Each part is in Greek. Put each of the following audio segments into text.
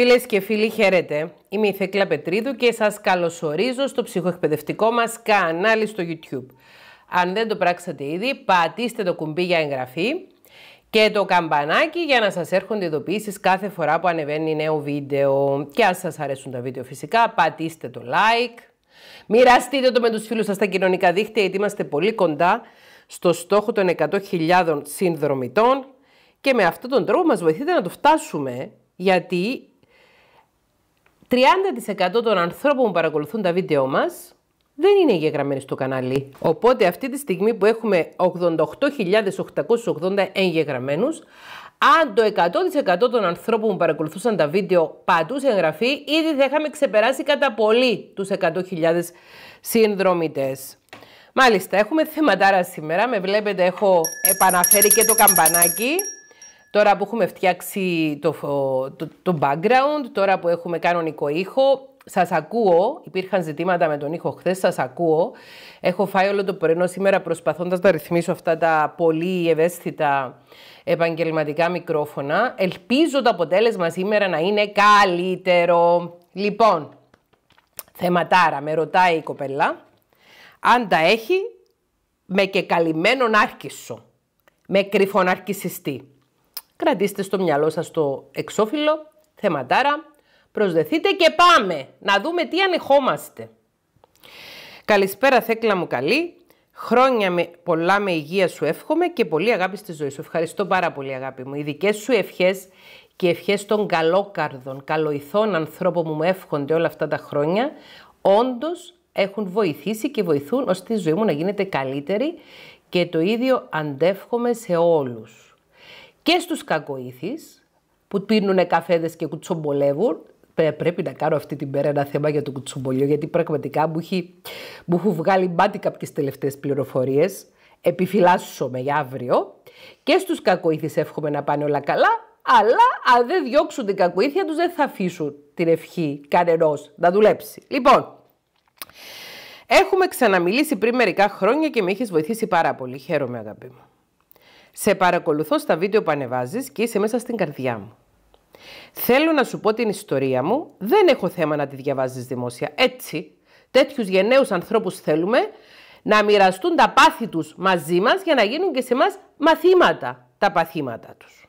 Φίλες και φίλοι, χαίρετε. Είμαι η Θέκλα Πετρίδου και σας καλωσορίζω στο ψυχοεκπαιδευτικό μας κανάλι στο YouTube. Αν δεν το πράξατε ήδη, πατήστε το κουμπί για εγγραφή και το καμπανάκι για να σας έρχονται ειδοποιήσεις κάθε φορά που ανεβαίνει νέο βίντεο. Και αν σας αρέσουν τα βίντεο φυσικά, πατήστε το like, μοιραστείτε το με τους φίλους σας στα κοινωνικά δίκτυα, γιατί είμαστε πολύ κοντά στο στόχο των 100.000 συνδρομητών και με αυτόν τον τρόπο μας βοηθείτε να το φτάσουμε, γιατί 30% των ανθρώπων που παρακολουθούν τα βίντεο μας δεν είναι εγγεγραμμένοι στο κανάλι. Οπότε αυτή τη στιγμή που έχουμε 88.880 εγγεγραμμένους, αν το 100% των ανθρώπων που παρακολουθούσαν τα βίντεο πατούσε εγγραφή, ήδη θα είχαμε ξεπεράσει κατά πολύ τους 100.000 συνδρομητές. Μάλιστα, έχουμε θεματάρα σήμερα. Με βλέπετε, έχω επαναφέρει και το καμπανάκι. Τώρα που έχουμε φτιάξει το, το, το background, τώρα που έχουμε κανονικό ήχο, σας ακούω, υπήρχαν ζητήματα με τον ήχο χθες, σας ακούω. Έχω φάει όλο το πρωινό σήμερα προσπαθώντας να ρυθμίσω αυτά τα πολύ ευαίσθητα επαγγελματικά μικρόφωνα. Ελπίζω το αποτέλεσμα σήμερα να είναι καλύτερο. Λοιπόν, θεματάρα, με ρωτάει η κοπέλα, αν τα έχει με και καλυμμένον άρκισο, με κρυφόν αρκισιστή. Κρατήστε στο μυαλό σας το εξώφυλλο, θεματάρα, προσδεθείτε και πάμε να δούμε τι ανεχόμαστε. Καλησπέρα Θέκλα μου καλή. Χρόνια με, πολλά με υγεία σου εύχομαι και πολύ αγάπη στη ζωή σου. Ευχαριστώ πάρα πολύ αγάπη μου. Οι δικές σου ευχές και ευχές των καλόκαρδων, καλοηθών ανθρώπων που μου εύχονται όλα αυτά τα χρόνια, όντως έχουν βοηθήσει και βοηθούν ώστε η ζωή μου να γίνεται καλύτερη και το ίδιο αντεύχομαι σε όλους και στους κακοήθεις που πίνουν καφέδες και κουτσομπολεύουν. Πρέπει να κάνω αυτή την πέρα ένα θέμα για το κουτσομπολιό, γιατί πραγματικά μου, έχει, μου έχουν βγάλει μπάτι κάποιες τελευταίες πληροφορίες. Επιφυλάσσομαι για αύριο. Και στους κακοήθεις εύχομαι να πάνε όλα καλά, αλλά αν δεν διώξουν την κακοήθεια τους δεν θα αφήσουν την ευχή κανενός να δουλέψει. Λοιπόν, έχουμε ξαναμιλήσει πριν μερικά χρόνια και με έχεις βοηθήσει πάρα πολύ. Χαίρομαι αγάπη μου. Σε παρακολουθώ στα βίντεο που ανεβάζεις και είσαι μέσα στην καρδιά μου. Θέλω να σου πω την ιστορία μου, δεν έχω θέμα να τη διαβάζεις δημόσια. Έτσι, τέτοιους γενναίους ανθρώπους θέλουμε να μοιραστούν τα πάθη τους μαζί μας για να γίνουν και σε μας μαθήματα τα παθήματα τους.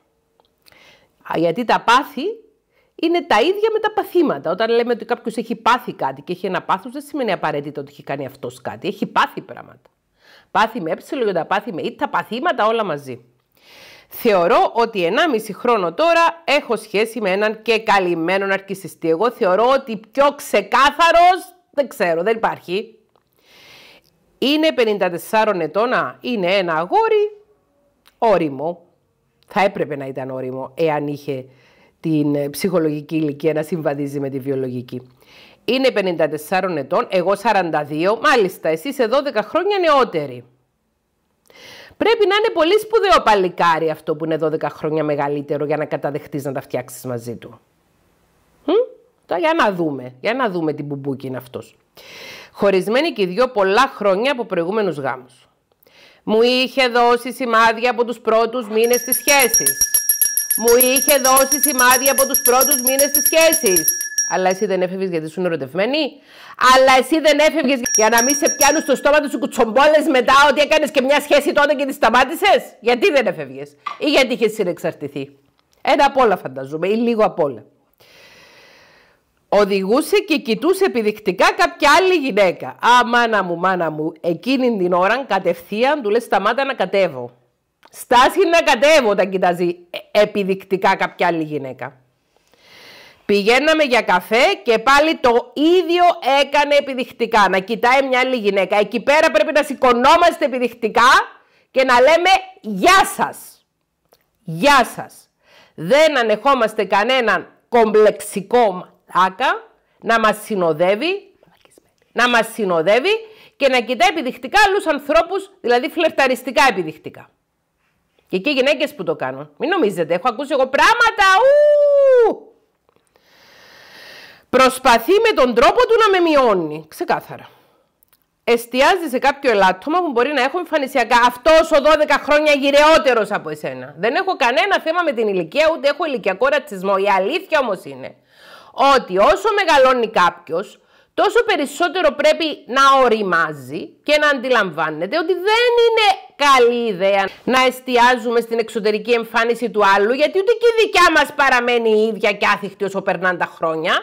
Γιατί τα πάθη είναι τα ίδια με τα παθήματα. Όταν λέμε ότι κάποιος έχει πάθει κάτι και έχει ένα πάθος, δεν σημαίνει απαραίτητα ότι έχει κάνει αυτός κάτι. Έχει πάθει πράγματα πάθη με ε, τα πάθη με ή τα παθήματα όλα μαζί. Θεωρώ ότι 1,5 χρόνο τώρα έχω σχέση με έναν και καλυμμένο αρκισιστή. Εγώ θεωρώ ότι πιο ξεκάθαρος δεν ξέρω, δεν υπάρχει. Είναι 54 ετών, είναι ένα αγόρι όριμο. Θα έπρεπε να ήταν όριμο εάν είχε την ψυχολογική ηλικία να συμβαδίζει με τη βιολογική είναι 54 ετών, εγώ 42, μάλιστα εσύ είσαι 12 χρόνια νεότερη. Πρέπει να είναι πολύ σπουδαίο παλικάρι αυτό που είναι 12 χρόνια μεγαλύτερο για να καταδεχτείς να τα φτιάξεις μαζί του. Τώρα για να δούμε, για να δούμε τι μπουμπούκι είναι αυτός. Χωρισμένοι και οι δυο πολλά χρόνια από προηγούμενους γάμους. Μου είχε δώσει σημάδια από τους πρώτους μήνες της σχέσης. Μου είχε δώσει σημάδια από τους πρώτους μήνες της σχέσης. Αλλά εσύ δεν έφευγες γιατί ήσουν ερωτευμένη. Αλλά εσύ δεν έφευγες για να μην σε πιάνουν στο στόμα τους κουτσομπόλες μετά ότι έκανες και μια σχέση τότε και τη σταμάτησες. Γιατί δεν έφευγες, ή γιατί είχες συνεξαρτηθεί. Ένα απ' όλα φανταζούμε, ή λίγο απ' όλα. Οδηγούσε και κοιτούσε επιδεικτικά κάποια άλλη γυναίκα. Α, μάνα μου, μάνα μου, εκείνη την ώρα κατευθείαν του λες: Σταμάτα να κατέβω. Στάση να κατέβω όταν κοιτάζει ε, επιδεικτικά κάποια άλλη γυναίκα. Πηγαίναμε για καφέ και πάλι το ίδιο έκανε επιδεικτικά. Να κοιτάει μια άλλη γυναίκα. Εκεί πέρα πρέπει να σηκωνόμαστε επιδεικτικά και να λέμε γεια σας. Γεια σας. Δεν ανεχόμαστε κανέναν κομπλεξικό μαλάκα να μας συνοδεύει, να μας συνοδεύει και να κοιτάει επιδεικτικά άλλους ανθρώπους, δηλαδή φλερταριστικά επιδεικτικά. Και εκεί οι γυναίκες που το κάνουν. Μην νομίζετε, έχω ακούσει εγώ πράγματα, ου, Προσπαθεί με τον τρόπο του να με μειώνει. Ξεκάθαρα. εστιάζει σε κάποιο ελάττωμα που μπορεί να έχω εμφανισιακά. Αυτός ο 12 χρόνια γυρεότερος από εσένα. Δεν έχω κανένα θέμα με την ηλικία, ούτε έχω ηλικιακό ρατσισμό. Η αλήθεια όμως είναι ότι όσο μεγαλώνει κάποιος, τόσο περισσότερο πρέπει να οριμάζει και να αντιλαμβάνεται ότι δεν είναι καλή ιδέα να εστιάζουμε στην εξωτερική εμφάνιση του άλλου, γιατί ούτε και η δικιά μας παραμένει η ίδια και άθιχτη όσο περνάνε τα χρόνια.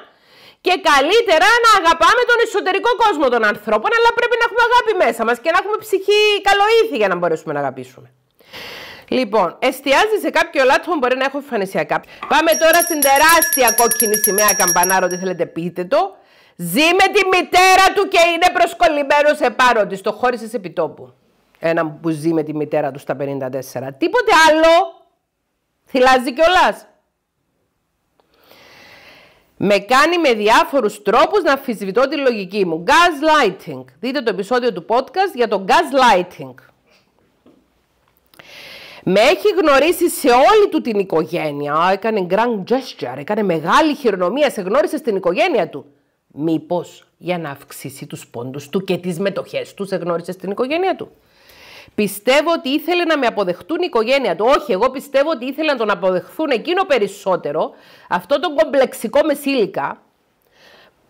Και καλύτερα να αγαπάμε τον εσωτερικό κόσμο των ανθρώπων, αλλά πρέπει να έχουμε αγάπη μέσα μας και να έχουμε ψυχή καλοήθη για να μπορέσουμε να αγαπήσουμε. Λοιπόν, εστιάζει σε κάποιο λάθος που μπορεί να έχω εμφανισιακά. Πάμε τώρα στην τεράστια κόκκινη σημαία καμπανάρο, ό,τι θέλετε πείτε το. Ζει με τη μητέρα του και είναι προσκολλημένο σε πάρο της. Το χώρισες επιτόπου. Ένα που ζει με τη μητέρα του στα 54. Τίποτε άλλο. Θυλάζει κιόλας. Με κάνει με διάφορους τρόπους να αμφισβητώ τη λογική μου. Gaslighting. Δείτε το επεισόδιο του podcast για το gaslighting. Με έχει γνωρίσει σε όλη του την οικογένεια. Έκανε grand gesture, έκανε μεγάλη χειρονομία, σε γνώρισε στην οικογένεια του. Μήπως για να αυξήσει τους πόντους του και τις μετοχές του σε γνώρισε στην οικογένεια του. Πιστεύω ότι ήθελε να με αποδεχτούν η οικογένεια του. Όχι, εγώ πιστεύω ότι ήθελε να τον αποδεχθούν εκείνο περισσότερο, αυτό τον κομπλεξικό μεσήλικα,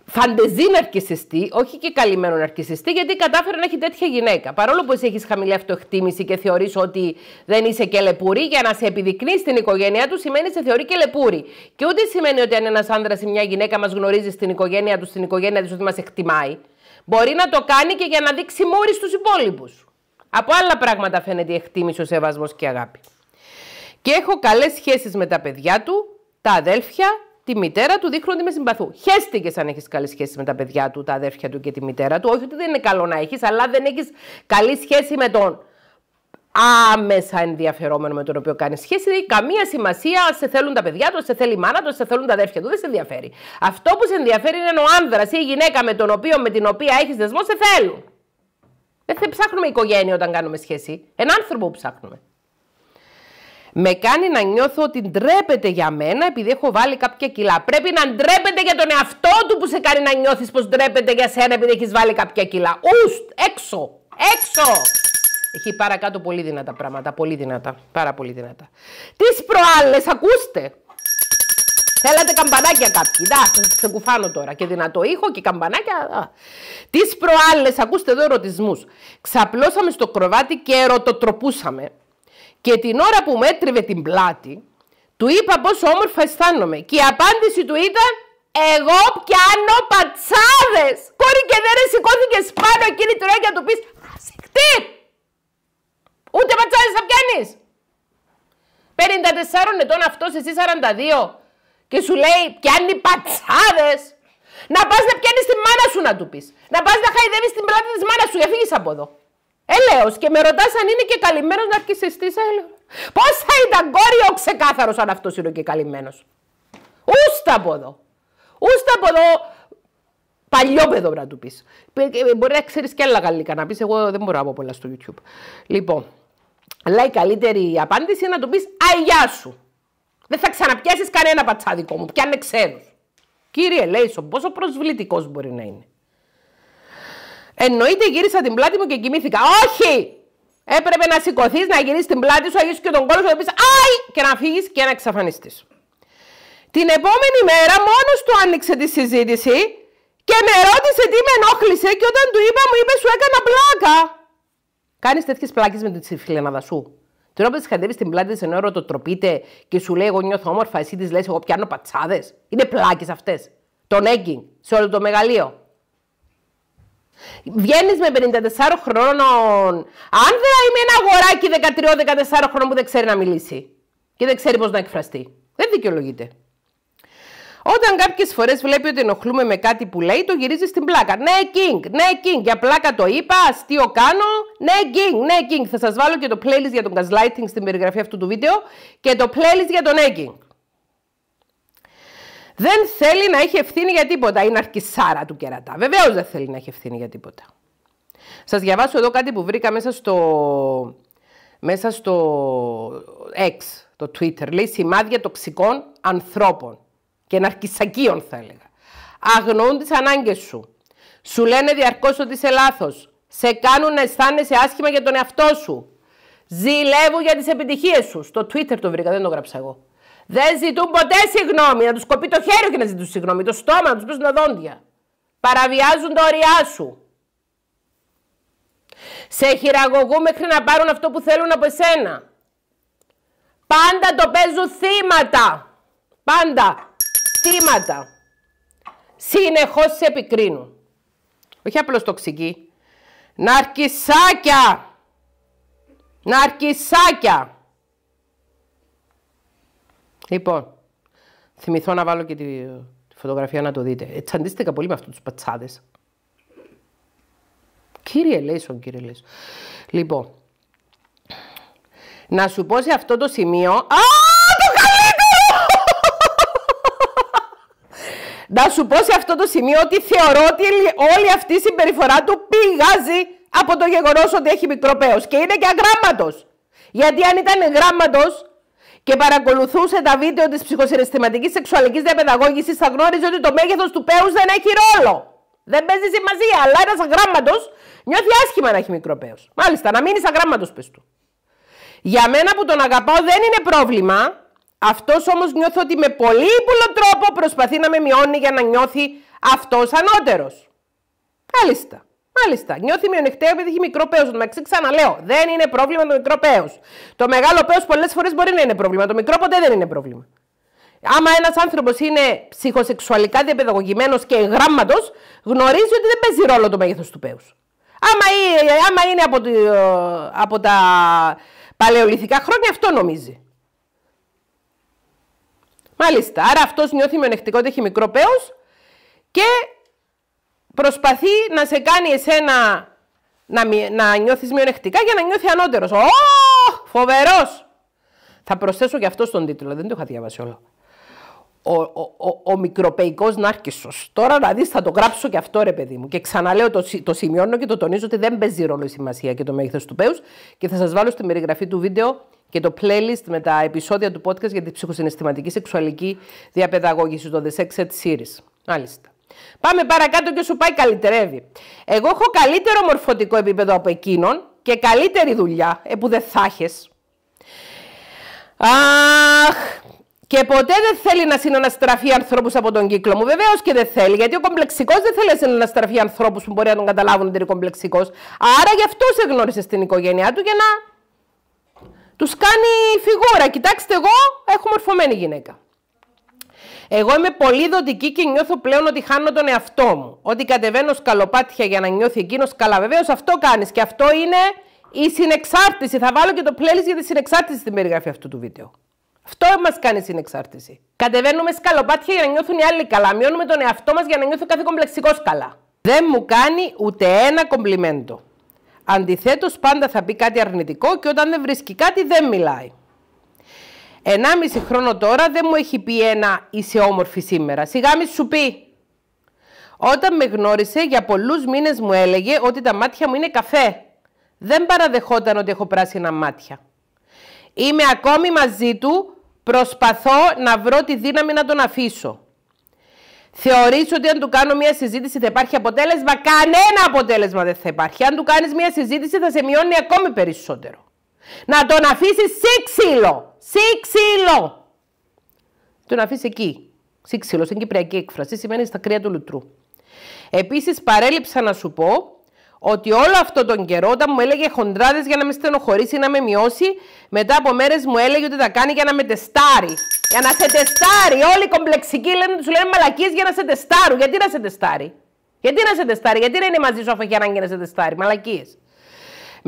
φαντεζή ναρκισιστή, όχι και καλυμμένο ναρκισιστή, γιατί κατάφερε να έχει τέτοια γυναίκα. Παρόλο που εσύ έχεις χαμηλή αυτοεκτίμηση και θεωρείς ότι δεν είσαι και λεπούρη, για να σε επιδεικνύεις στην οικογένειά του σημαίνει σε θεωρεί και λεπούρη. Και ούτε σημαίνει ότι αν ένας άντρα ή μια γυναίκα μας γνωρίζει στην οικογένεια του, στην οικογένεια της, ότι μας εκτιμάει. Μπορεί να το κάνει και για να δείξει μόρι στους υπόλοιπους. Από άλλα πράγματα φαίνεται η εκτίμηση, ο σεβασμός και η αγάπη. Και έχω καλές σχέσεις με τα παιδιά του, τα αδέλφια τη μητέρα του δείχνουν ότι με συμπαθούν. Χαίστηκε αν έχεις καλή σχέση με τα παιδιά του, τα αδέρφια του και τη μητέρα του. Όχι ότι δεν είναι καλό να έχεις, αλλά δεν έχεις καλή σχέση με τον άμεσα ενδιαφερόμενο με τον οποίο κάνεις σχέση. Δηλαδή, καμία σημασία σε θέλουν τα παιδιά του, σε θέλει η μάνα του, σε θέλουν τα αδέρφια του. Δεν σε ενδιαφέρει. Αυτό που σε ενδιαφέρει είναι ο άνδρας ή η γυναίκα με, τον οποίο, με την οποία έχεις δεσμό, σε θέλουν. Δεν θα ψάχνουμε οικογένεια όταν κάνουμε σχέση. Ένα άνθρωπο που ψάχνουμε με κάνει να νιώθω ότι ντρέπεται για μένα επειδή έχω βάλει κάποια κιλά. Πρέπει να ντρέπεται για τον εαυτό του που σε κάνει να νιώθεις πως ντρέπεται για σένα επειδή έχεις βάλει κάποια κιλά. Ουστ, έξω, έξω. Έχει παρακάτω πολύ δυνατά πράγματα, πολύ δυνατά, πάρα πολύ δυνατά. Τις προάλλες, ακούστε. Θέλατε καμπανάκια κάποιοι. Να, σα ξεκουφάνω τώρα. Και δυνατό ήχο και καμπανάκια. Τις προάλλες, ακούστε εδώ ερωτισμούς. Ξαπλώσαμε στο κρεβάτι και ερωτοτροπούσαμε. Και την ώρα που με έτριβε την πλάτη, του είπα πόσο όμορφα αισθάνομαι. Και η απάντηση του ήταν εγώ πιάνω πατσάδες. Κόρη και δεν σηκώθηκες πάνω εκείνη την ώρα για να του πεις Ασυκτή! Ούτε πατσάδες θα πιάνεις. 54 ετών αυτός, εσύ 42 και σου λέει πιάνει πατσάδες. Να πας να πιάνεις τη μάνα σου να του πεις. Να πας να χαϊδεύεις την πλάτη της μάνας σου για φύγεις από εδώ. Έλεος και με ρωτάς αν είναι και καλυμμένος ναρκισιστής, έλεος. Πώς θα ήταν κόρη ο ξεκάθαρος αν αυτός είναι και καλυμμένος. Ούστα από εδώ. Ούστα από εδώ. Παλιό να του πεις. Μπορεί να ξέρεις και άλλα γαλλικά να πεις, εγώ δεν μπορώ να πω πολλά στο YouTube. Λοιπόν, αλλά η καλύτερη απάντηση είναι να του πεις «Αγιά σου». Δεν θα ξαναπιάσεις κανένα πατσάδικο μου, πιάνε ξένους. Κύριε Λέισον, πόσο προσβλητικός μπορεί να είναι. Εννοείται γύρισα την πλάτη μου και κοιμήθηκα. Όχι! Έπρεπε να σηκωθείς, να γυρίσεις την πλάτη σου, αγίσει και τον κόλο σου, να πεις Άι! και να φύγεις και να εξαφανιστείς. Την επόμενη μέρα μόνος του άνοιξε τη συζήτηση και με ρώτησε τι με ενόχλησε και όταν του είπα μου είπε σου έκανα πλάκα. Κάνεις τέτοιες πλάκες με τη φιλενάδα σου. Τώρα που τη χαντεύεις την πλάτη της ενώ το τροπείτε και σου λέει: Εγώ νιώθω όμορφα, εσύ τη λες: Εγώ πιάνω πατσάδες. Είναι πλάκες αυτές. Τον έγκυν σε όλο το μεγαλείο. Βγαίνεις με 54 χρόνων άνδρα ή με ένα αγοράκι 13-14 χρόνων που δεν ξέρει να μιλήσει και δεν ξέρει πώς να εκφραστεί. Δεν δικαιολογείται. Όταν κάποιες φορές βλέπει ότι ενοχλούμε με κάτι που λέει, το γυρίζει στην πλάκα. Ναι, King, ναι, King, για πλάκα το είπα, αστείο κάνω. Ναι, King, ναι, King. Θα σας βάλω και το playlist για τον gaslighting στην περιγραφή αυτού του βίντεο και το playlist για τον Egging. Δεν θέλει να έχει ευθύνη για τίποτα. Είναι αρκισάρα του κερατά. Βεβαίως δεν θέλει να έχει ευθύνη για τίποτα. Σας διαβάσω εδώ κάτι που βρήκα μέσα στο, μέσα στο X, το Twitter. Λέει σημάδια τοξικών ανθρώπων και ναρκισακίων θα έλεγα. Αγνοούν τις ανάγκες σου. Σου λένε διαρκώς ότι είσαι λάθος. Σε κάνουν να αισθάνεσαι άσχημα για τον εαυτό σου. Ζηλεύουν για τις επιτυχίες σου. Στο Twitter το βρήκα, δεν το γράψα εγώ. Δεν ζητούν ποτέ συγγνώμη. Να τους κοπεί το χέρι και να ζητούν συγγνώμη. Το στόμα να τους πέσουν τα δόντια. Παραβιάζουν τα ωριά σου. Σε χειραγωγούν μέχρι να πάρουν αυτό που θέλουν από εσένα. Πάντα το παίζουν θύματα. Πάντα. Θύματα. Συνεχώς σε επικρίνουν. Όχι απλώς τοξική. Ναρκισάκια. Ναρκισάκια. Λοιπόν, θυμηθώ να βάλω και τη, φωτογραφία να το δείτε. Έτσι αντίστοιχα πολύ με αυτούς τους πατσάδες. Κύριε Λέισον, κύριε Λέισον. Λοιπόν, να σου πω σε αυτό το σημείο... Α, το καλύτερο! Να σου πω σε αυτό το σημείο ότι θεωρώ ότι όλη αυτή η συμπεριφορά του πηγάζει από το γεγονός ότι έχει μικροπαίος και είναι και αγράμματος. Γιατί αν ήταν γράμματος, και παρακολουθούσε τα βίντεο της ψυχοσυναισθηματική σεξουαλικής διαπαιδαγώγησης, θα γνώριζε ότι το μέγεθος του πέους δεν έχει ρόλο. Δεν παίζει σημασία. Αλλά ένας αγράμματος νιώθει άσχημα να έχει μικρό πέος. Μάλιστα, να μείνεις αγράμματος, πες του. Για μένα που τον αγαπάω δεν είναι πρόβλημα. Αυτός όμως νιώθω ότι με πολύ ύπουλο τρόπο προσπαθεί να με μειώνει για να νιώθει αυτός ανώτερος. Μάλιστα. Μάλιστα. Νιώθει μειονεκταίο επειδή έχει μικρό πέος. Το μεταξύ ξαναλέω, δεν είναι πρόβλημα το μικρό πέος. Το μεγάλο πέος πολλές φορές μπορεί να είναι πρόβλημα. Το μικρό ποτέ δεν είναι πρόβλημα. Άμα ένας άνθρωπος είναι ψυχοσεξουαλικά διαπαιδαγωγημένος και γράμματο, γνωρίζει ότι δεν παίζει ρόλο το μέγεθος του πέους. Άμα, άμα είναι από, από τα παλαιολιθικά χρόνια, αυτό νομίζει. Μάλιστα. Άρα αυτός νιώθει μειονεκτικό ότι έχει μικρό πέος και προσπαθεί να σε κάνει εσένα να, να νιώθεις μειονεκτικά για να νιώθει ανώτερος. Ω, φοβερός! Θα προσθέσω και αυτό στον τίτλο, δεν το είχα διαβάσει όλο. Ο, ο, ο, ο μικροπαϊκός νάρκισσος. Τώρα να δεις θα το γράψω και αυτό ρε παιδί μου. Και ξαναλέω το, το σημειώνω και το τονίζω ότι δεν παίζει ρόλο η σημασία και το μέγεθος του πέους και θα σας βάλω στην περιγραφή του βίντεο και το playlist με τα επεισόδια του podcast για τη ψυχοσυναισθηματική σεξουαλική διαπαιδαγώγηση, το The Sex Ed Series. Μάλιστα. Πάμε παρακάτω και σου πάει καλυτερεύει. Εγώ έχω καλύτερο μορφωτικό επίπεδο από εκείνον και καλύτερη δουλειά, ε, που δεν θα έχεις. Αχ, και ποτέ δεν θέλει να συναναστραφεί ανθρώπους από τον κύκλο μου. Βεβαίως και δεν θέλει, γιατί ο κομπλεξικός δεν θέλει να συναναστραφεί ανθρώπους που μπορεί να τον καταλάβουν ότι είναι κομπλεξικός. Άρα γι' αυτό σε γνώρισε στην οικογένειά του για να τους κάνει φιγούρα. Κοιτάξτε, εγώ έχω μορφωμένη γυναίκα. Εγώ είμαι πολύ δοτική και νιώθω πλέον ότι χάνω τον εαυτό μου. Ότι κατεβαίνω σκαλοπάτια για να νιώθει εκείνος καλά. Βεβαίως αυτό κάνεις και αυτό είναι η συνεξάρτηση. Θα βάλω και το playlist για τη συνεξάρτηση στην περιγραφή αυτού του βίντεο. Αυτό μας κάνει συνεξάρτηση. Κατεβαίνουμε σκαλοπάτια για να νιώθουν οι άλλοι καλά. Μειώνουμε τον εαυτό μας για να νιώθει ο κάθε κομπλεξικός καλά. Δεν μου κάνει ούτε ένα κομπλιμέντο. Αντιθέτως, πάντα θα πει κάτι αρνητικό και όταν δεν βρίσκει κάτι δεν μιλάει. Ενάμιση χρόνο τώρα δεν μου έχει πει ένα είσαι όμορφη σήμερα. Σιγά μη σου πει. Όταν με γνώρισε για πολλούς μήνες μου έλεγε ότι τα μάτια μου είναι καφέ. Δεν παραδεχόταν ότι έχω πράσινα μάτια. Είμαι ακόμη μαζί του, προσπαθώ να βρω τη δύναμη να τον αφήσω. Θεωρείς ότι αν του κάνω μια συζήτηση θα υπάρχει αποτέλεσμα; Κανένα αποτέλεσμα δεν θα υπάρχει. Αν του κάνεις μια συζήτηση θα σε μειώνει ακόμη περισσότερο. Να τον αφήσεις σύξυλο. Σύξυλο. Τον αφήσεις εκεί. Σύξυλο, στην κυπριακή έκφραση, σημαίνει στα κρύα του λουτρού. Επίσης, παρέλειψα να σου πω ότι όλο αυτό τον καιρό, όταν μου έλεγε χοντράδες για να με στενοχωρήσει ή να με μειώσει, μετά από μέρες μου έλεγε ότι θα κάνει για να με τεστάρει. Για να σε τεστάρει. Όλοι οι κομπλεξικοί λένε, του λένε μαλακίες για να σε τεστάρουν. Γιατί να σε τεστάρει; Γιατί να σε τεστάρει, γιατί να είναι μαζί σου αφού έχει ανάγκη να σε τεστάρει; Μαλακίες.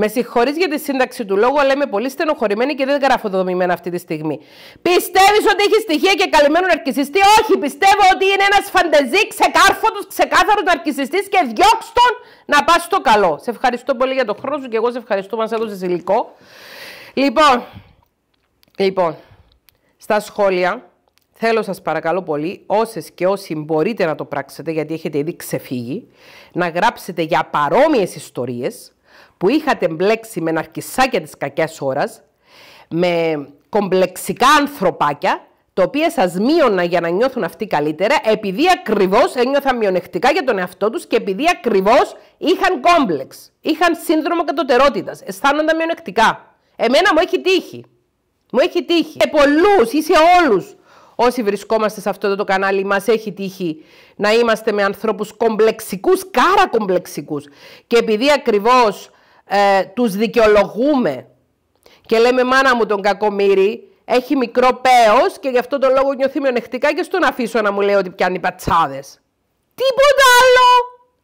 Με συγχωρείς για τη σύνταξη του λόγου, αλλά είμαι πολύ στενοχωρημένη και δεν γράφω δομημένα αυτή τη στιγμή. Πιστεύεις ότι έχεις στοιχεία και καλυμμένου ναρκιστή. Όχι, πιστεύω ότι είναι ένας φαντεζή, ξεκάρφωτος, ξεκάθαρος ναρκιστή και διώξ τον να πας στο καλό. Σε ευχαριστώ πολύ για τον χρόνο σου και εγώ σε ευχαριστώ που μας έδωσες υλικό. Λοιπόν, λοιπόν, στα σχόλια θέλω σας παρακαλώ πολύ, όσες και όσοι μπορείτε να το πράξετε, γιατί έχετε ήδη ξεφύγει, να γράψετε για παρόμοιες ιστορίες, που είχατε μπλέξει με ναρκισάκια της κακιάς ώρας, με κομπλεξικά ανθρωπάκια, το οποίο σας μείωνα για να νιώθουν αυτοί καλύτερα, επειδή ακριβώς ένιωθαν μειονεκτικά για τον εαυτό τους και επειδή ακριβώς είχαν κόμπλεξ. Είχαν σύνδρομο κατωτερότητας. Αισθάνονταν μειονεκτικά. Εμένα μου έχει τύχει. Μου έχει τύχει. Σε πολλούς ή σε όλους όσοι βρισκόμαστε σε αυτό το κανάλι, μας έχει τύχει να είμαστε με ανθρώπους κομπλεξικούς, κάρα κομπλεξικούς. Και επειδή ακριβώς ε, τους δικαιολογούμε και λέμε μάνα μου τον κακομύρι, έχει μικρό πέος και γι' αυτό το λόγο νιώθει μειονεκτικά και στον αφήσω να μου λέει ότι πιάνει πατσάδες. Τίποτα άλλο!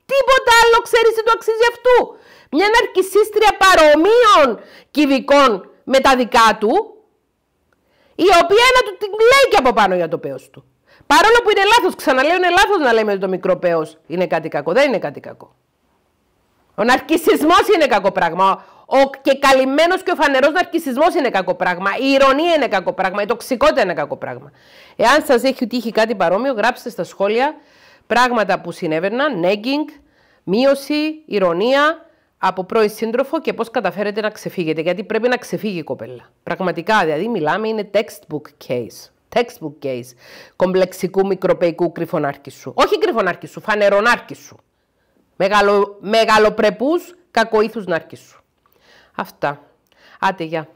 Τίποτα άλλο ξέρεις τι το αξίζει αυτού. Μια ναρκισίστρια παρομοίων κυβικών με τα δικά του, η οποία να του την λέει και από πάνω για το πέος του. Παρόλο που είναι λάθος, ξαναλέω, είναι λάθος να λέμε ότι το μικρό πέος είναι κάτι κακό. Δεν είναι κάτι κακό. Ο ναρκισισμός είναι κακό πράγμα. Ο και καλυμμένος και ο φανερός ναρκισισμός είναι κακό πράγμα. Η ηρωνία είναι κακό πράγμα. Η τοξικότητα είναι κακό πράγμα. Εάν σας έχει τύχει κάτι παρόμοιο, γράψτε στα σχόλια πράγματα που συνέβαιναν, negging, μείωση, ηρωνία από πρώην σύντροφο και πώς καταφέρετε να ξεφύγετε. Γιατί πρέπει να ξεφύγει η κοπέλα. Πραγματικά, δηλαδή, μιλάμε, είναι textbook case. Textbook case. Κομπλεξικού μικροπαϊκού κρυφονάρκη σου. Όχι κρυφονάρκη σου, φανερονάρκης σου. Μεγαλο, μεγαλοπρεπούς κακοήθους νάρκης σου. Αυτά. Άτε, γεια.